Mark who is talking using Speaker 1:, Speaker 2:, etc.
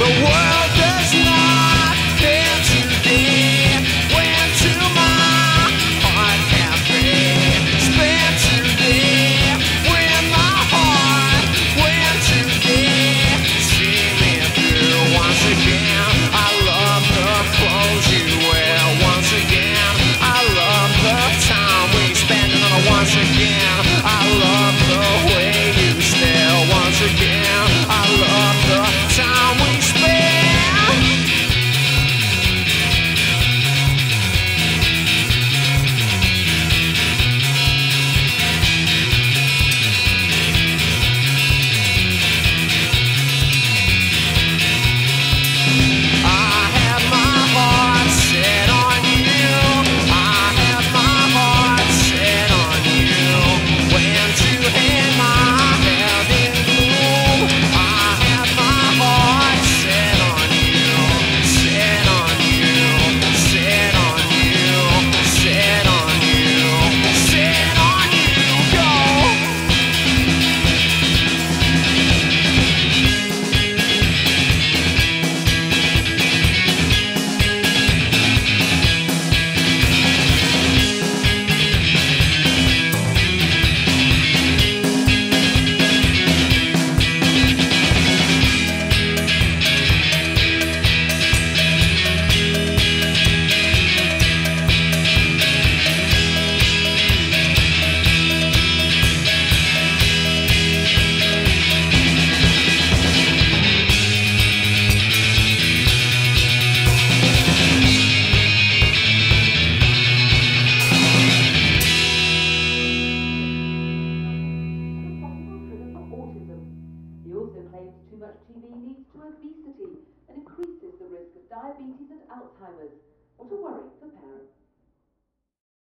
Speaker 1: the world. HEV leads to obesity and increases the risk of diabetes and Alzheimer's. What a worry for parents.